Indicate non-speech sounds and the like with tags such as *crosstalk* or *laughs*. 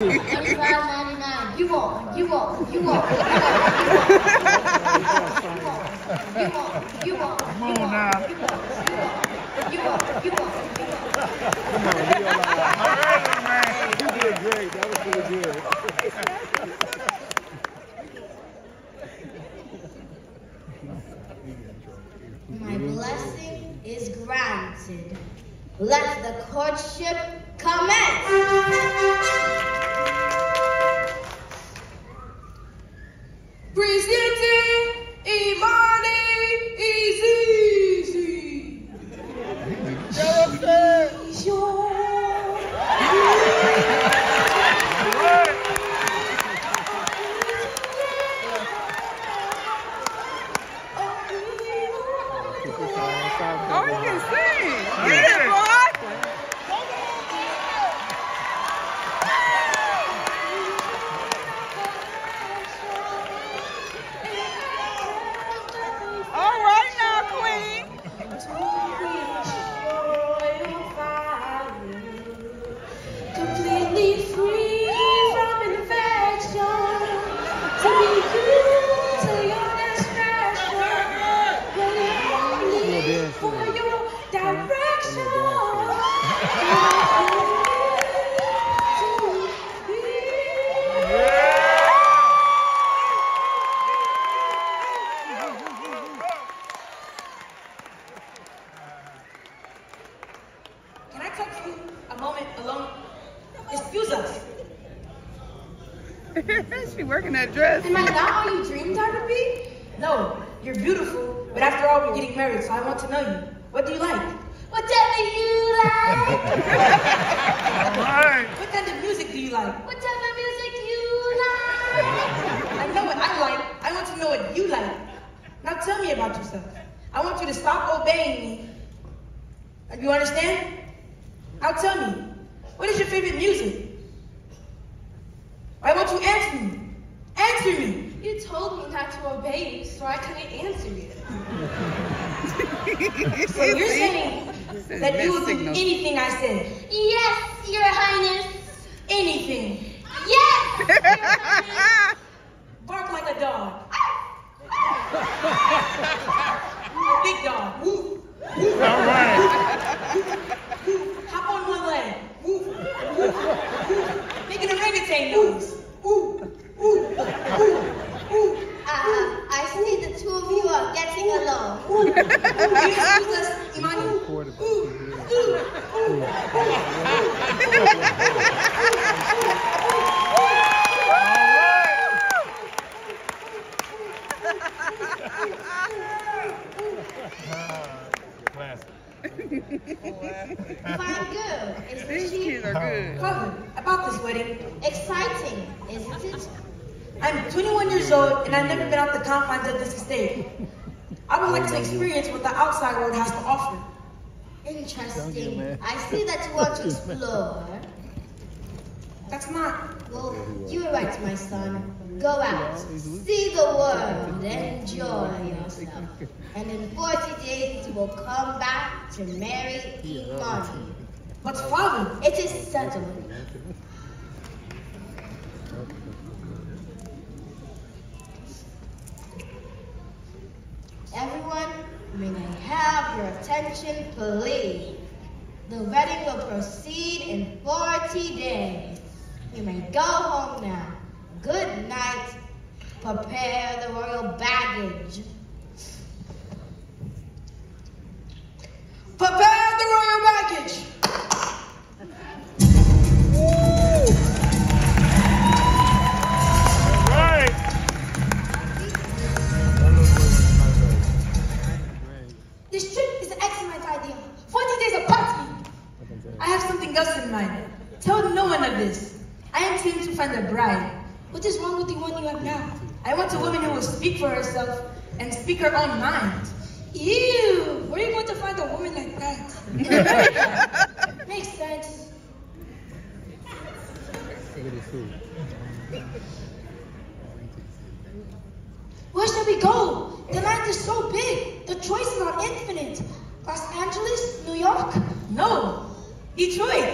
You? You? You? You? You. You? Come on, all right. Man. You did great. That was really good. My blessing is granted. Let the courtship commence. A moment alone? Excuse us. *laughs* she working that dress. Am I not all you dreamed I would be? No, you're beautiful, but after all, we're getting married, so I want to know you. What do you like? Whatever you like. All right. *laughs* what kind of music do you like? Whatever music you like. I know what I like. I want to know what you like. Now tell me about yourself. I want you to stop obeying me. Do you understand? Now tell me, what is your favorite music? Why won't you answer me? Answer me. You told me not to obey you, so I couldn't answer you. *laughs* So you're *laughs* saying that you will do anything I said? Yes, Your Highness. Anything. Yes, Your Highness. Bark like a dog. a big dog. Woof. All right. Hop on one leg. Woof. Woof. Woof. Make an orangutan noise. Ooh. Ooh. Ooh. Ooh. Uh, I see the two of you are getting along. Ooh. You excuse us, Imani. Quarterback. Classic. Fine girl, isn't These she? kids are good. Father, about this wedding. Exciting, isn't it? I'm 21 years old and I've never been out the confines of this estate. I would like to experience what the outside world has to offer. Interesting. I see that you want to explore. That's not. Well, you were right, my son. Go out, see the world, enjoy yourself. And in 40 days, you will come back to marry Imani. But father, It is settled. Everyone, may I have your attention, please? The wedding will proceed in 40 days. You may go home now. Good night. Prepare the royal baggage. prepare the royal baggage. This trip is an excellent idea. 40 days of party. I have something else in mind. Tell no one of this. I am intend to find a bride. What is wrong with the one you have now? I want a woman who will speak for herself and speak her own mind. Ew! Where are you going to find a woman like that? *laughs* Makes sense. Look at this food. Where shall we go? The land is so big. The choices are infinite. Los Angeles, New York? No. Detroit.